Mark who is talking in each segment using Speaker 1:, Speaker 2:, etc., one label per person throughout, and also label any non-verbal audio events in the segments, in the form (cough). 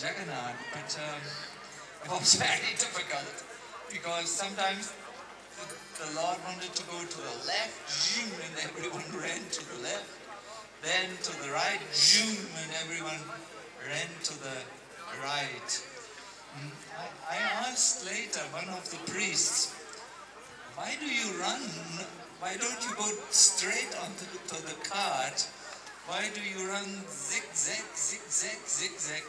Speaker 1: Jagannath,
Speaker 2: but um, (laughs) it was very difficult because sometimes the, the Lord wanted to go to the left, zoom, and everyone (laughs) ran to the left. Then to the right, zoom, and everyone ran to the right. Mm, I, I asked later one of the priests, why do you run? Why don't you go straight onto the, to the cart? Why do you run zigzag, zigzag, zigzag?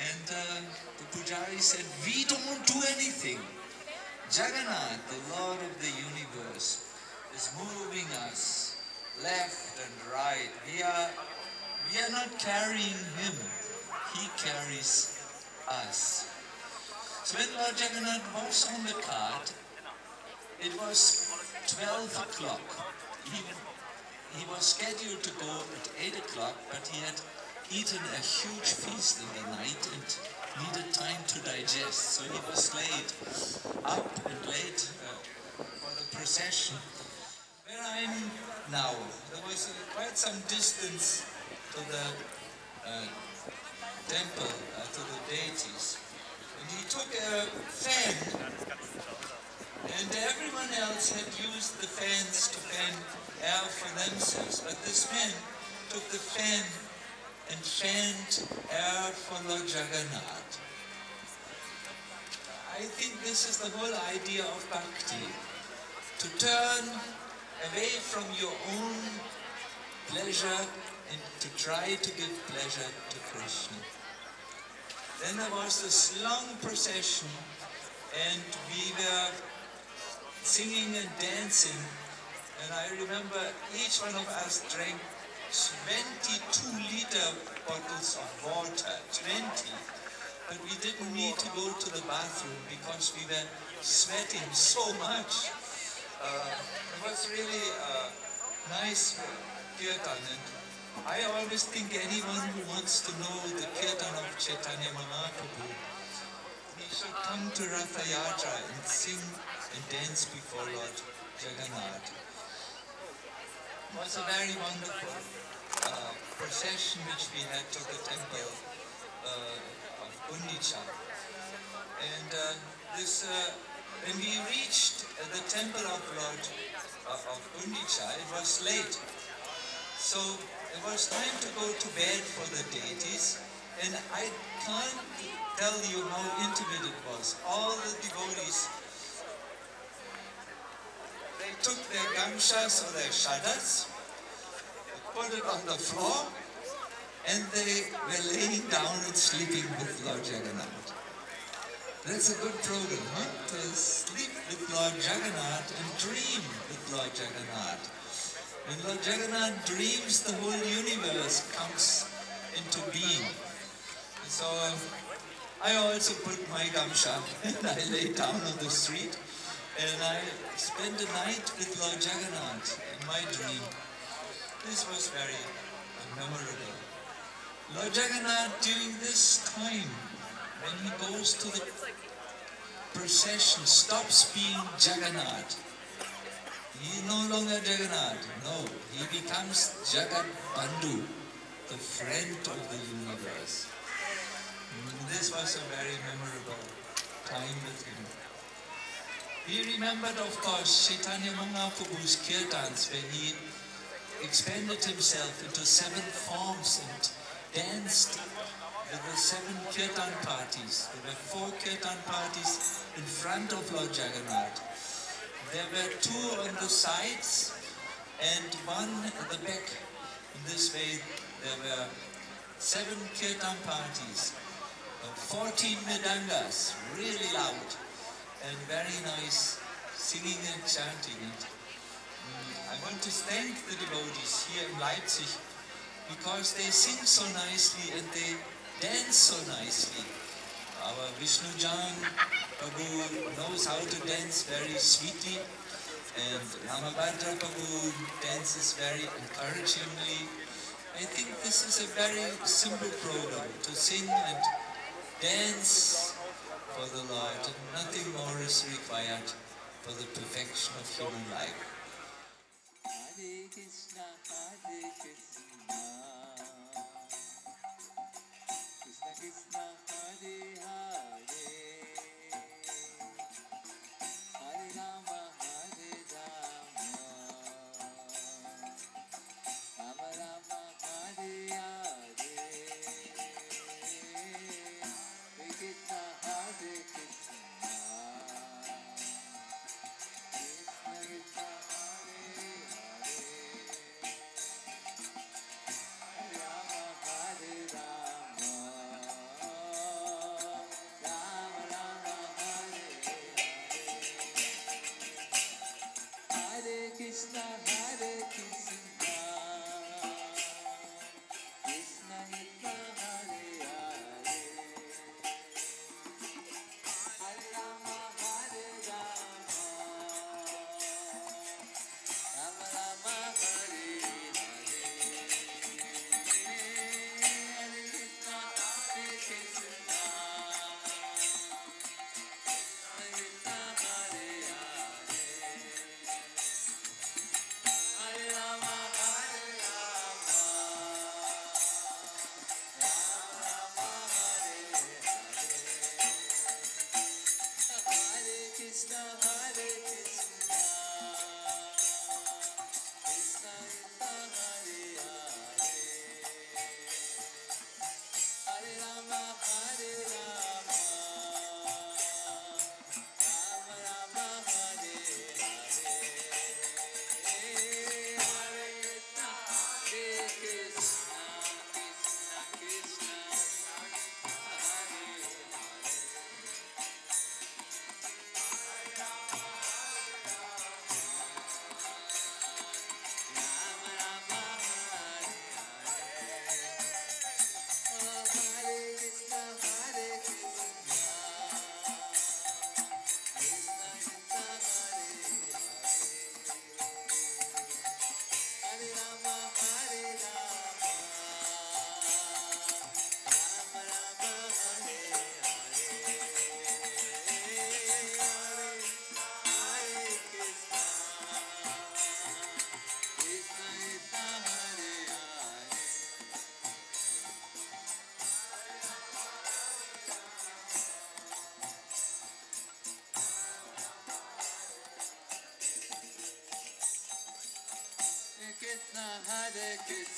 Speaker 2: And uh, the pujari said, we don't do anything. Jagannath, the Lord of the universe, is moving us left and right. We are, we are not carrying him. He carries us. So when Lord Jagannath was on the cart, it was 12 o'clock. He, he was scheduled to go at 8 o'clock, but he had eaten a huge feast in the night and needed time to digest. So he was late, up and late uh, for the procession. Where I'm now, there was uh, quite some distance to the uh, temple, uh, to the deities. And he took a fan and everyone else had used the fans to fan air for themselves, but this man took the fan and fanned air for Lord Jagannath. I think this is the whole idea of bhakti. To turn away from your own pleasure and to try to give pleasure to Krishna. Then there was this long procession and we were singing and dancing. And I remember each one of us drank 22 liter bottles of water, 20. But we didn't need to go to the bathroom because we were sweating so much. Uh, it was really uh, nice kirtan. And I always think anyone who wants to know the kirtan of Chaitanya Mahaprabhu, he should come to Ratha Yatra and sing and dance before Lord Jagannath. Was a very wonderful uh, procession which we had to the temple uh, of Gundicha. And uh, this, uh, when we reached the temple of Lord uh, of Gundicha, it was late. So it was time to go to bed for the deities. And I can't tell you how intimate it was. All the devotees they took their gamshas or their shadas, put it on the floor, and they were laying down and sleeping with Lord Jagannath. That's a good program, huh? To sleep with Lord Jagannath and dream with Lord Jagannath. When Lord Jagannath dreams, the whole universe comes into being. So I also put my gamsha (laughs) and I lay down on the street and I spent the night with Lord Jagannath in my dream. This was very memorable. Lord Jagannath during this time, when he goes to the procession, stops being Jagannath. He is no longer Jagannath. No, he becomes Jagat Bandhu, the friend of the universe. this was a very memorable time with him. He remembered, of course, Chaitanya Mahaprabhu's kirtans when he expanded himself into seven forms and danced. There were seven kirtan parties. There were four kirtan parties in front of Lord Jagannath. There were two on the sides and one at the back. In this way, there were seven kirtan parties, uh, 14 mridangas, really loud, and very nice singing and chanting. And mm, I want to thank the devotees here in Leipzig because they sing so nicely and they dance so nicely. Our Vishnu Jan Prabhu knows how to dance very sweetly and Ramabhadra Prabhu dances very encouragingly. I think this is a very simple program to sing and dance for the Lord and nothing more is required for the perfection of human life.
Speaker 1: Hare Krishna, Hare Krishna. Krishna Hare Krishna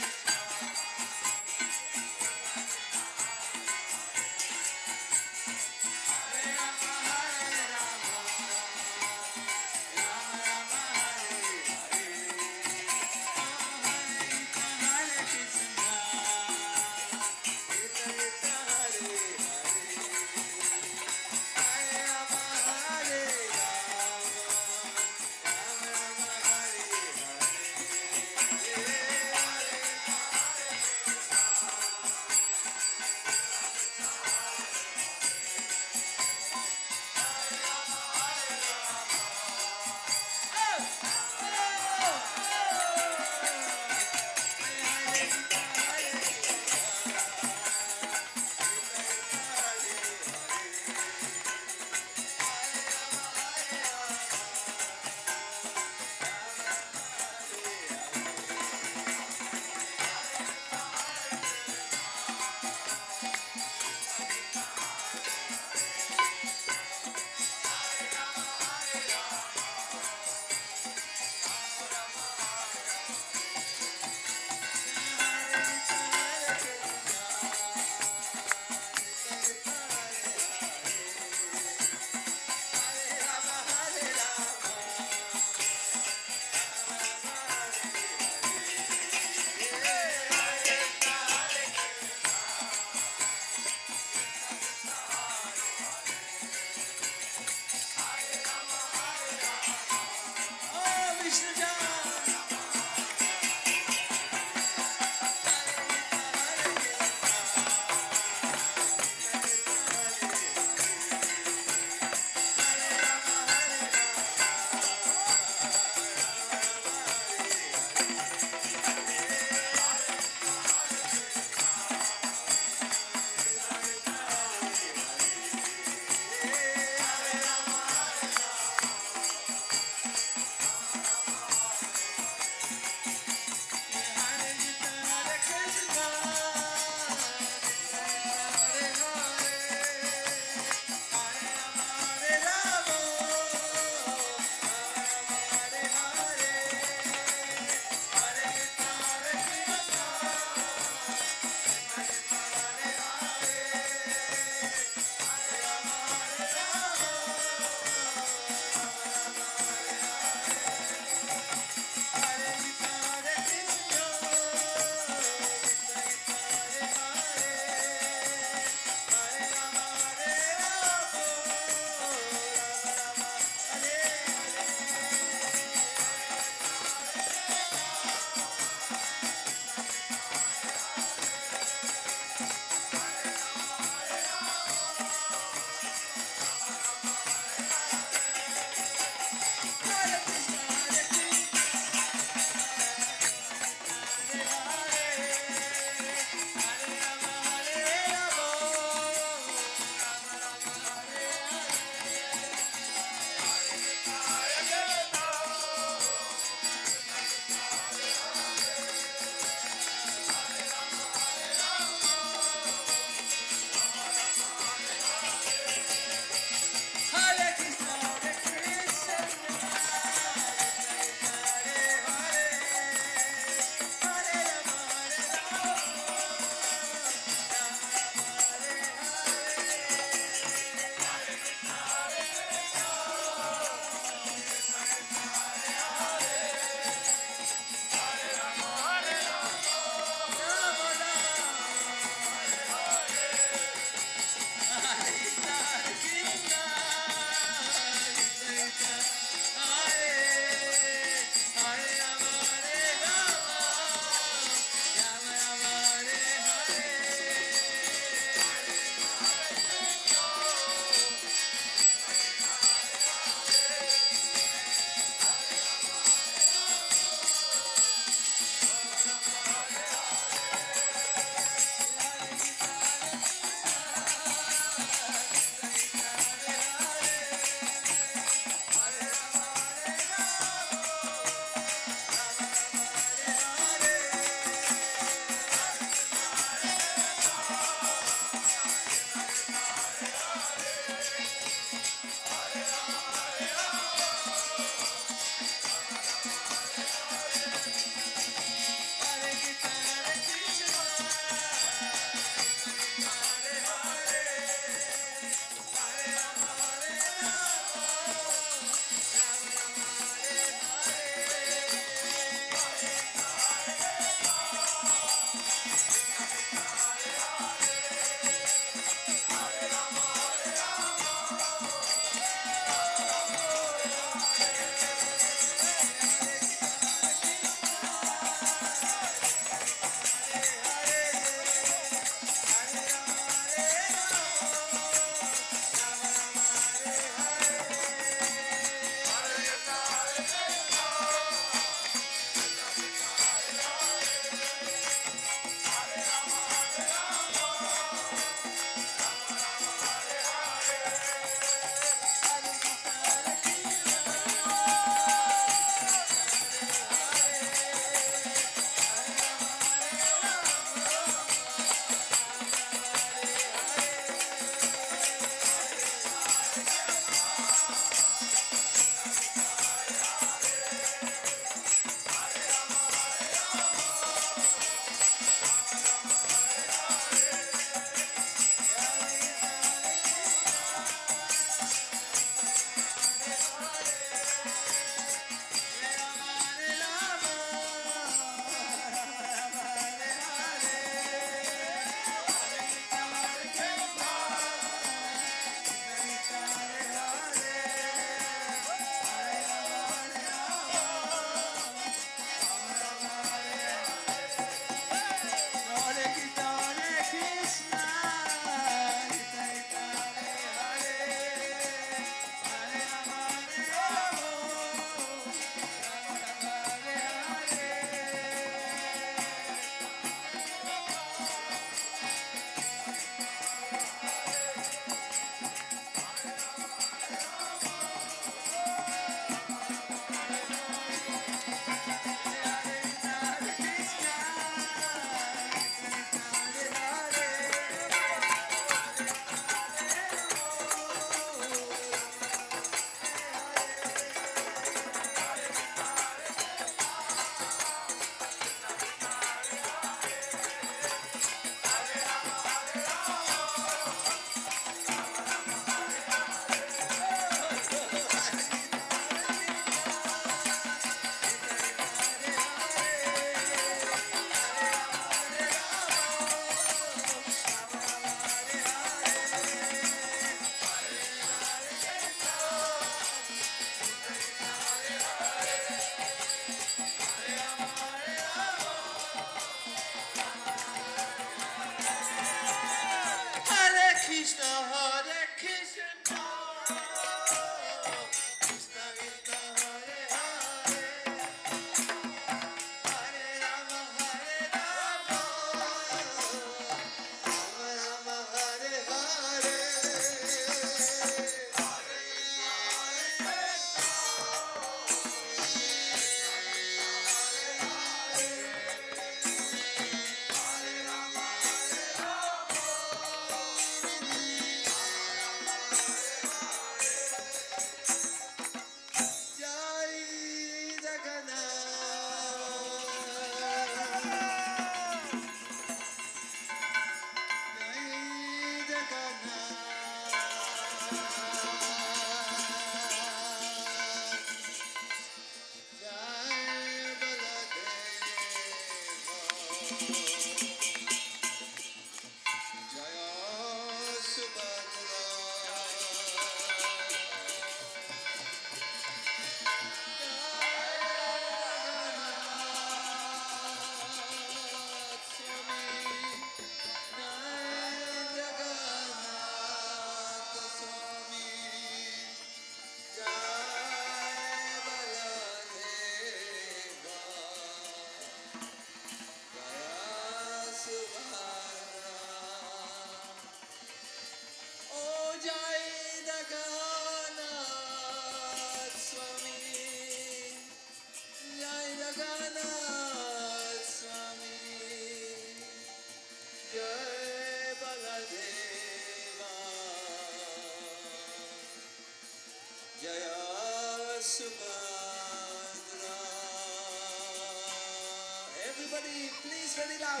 Speaker 1: Very loud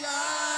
Speaker 1: Jagannath